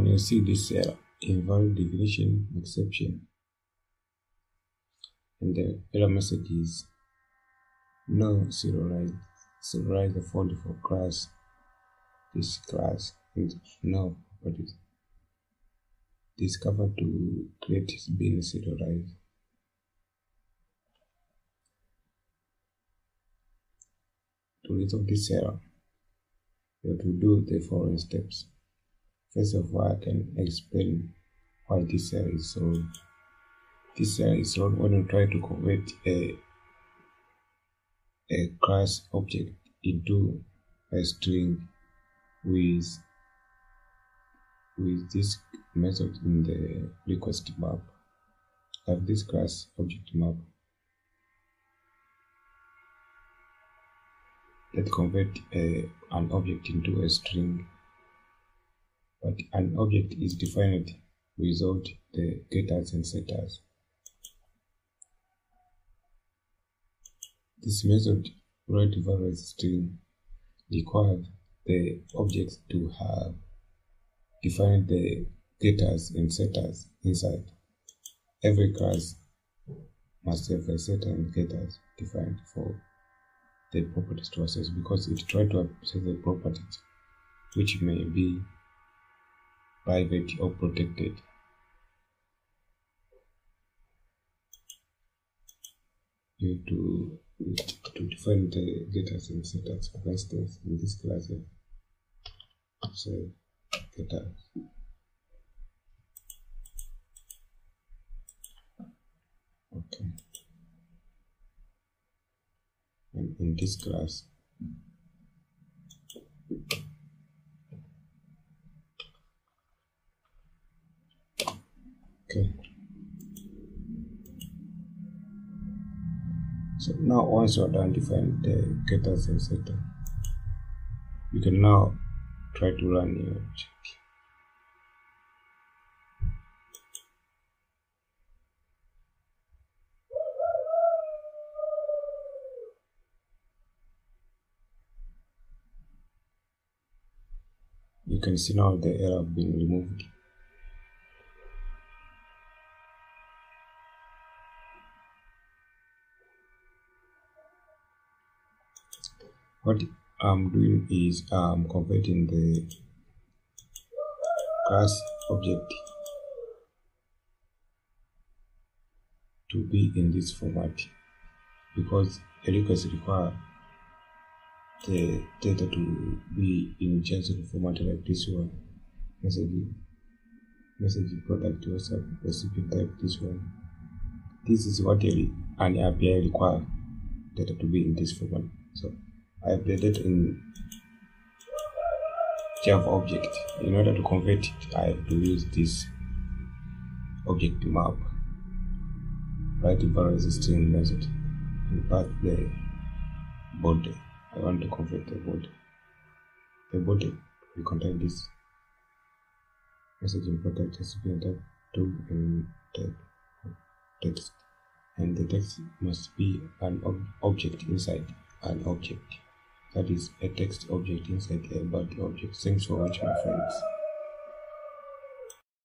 when you see this error, invalid definition exception, and the error message is no serialize serialize the font for class this class and no properties. Discover to create this BeanSerializer. To resolve this error, you have to do the following steps. First of all, I can explain why this error is solved. This error is solved when you try to convert a, a class object into a string with with this method in the request map. I have this class object map that convert a, an object into a string but an object is defined without the getters and setters. This method writeValueAsString requires the object to have defined the getters and setters inside. Every class must have a setter and getters defined for the properties to access because it tries to access the properties which may be private or protected. You have to, to define the getters and setters. For instance, in this class, say getters. Okay. And in this class, okay. So now once you are done defining the getters and setter, you can now try to run your check. You can see now the error being removed. What um, I'm doing is I'm converting the class object to be in this format? Because a request require the data to be in JSON format like this one. Message message product WhatsApp recipient type this one. This is what an API require data to be in this format so I data in Java object. In order to convert it I have to use this object map. writeValueAsString method and pass the body I want to convert the body. The body will contain this message important recipient type to and type text. And the text must be an ob object inside an object that is a text object inside a body object. Thanks for watching friends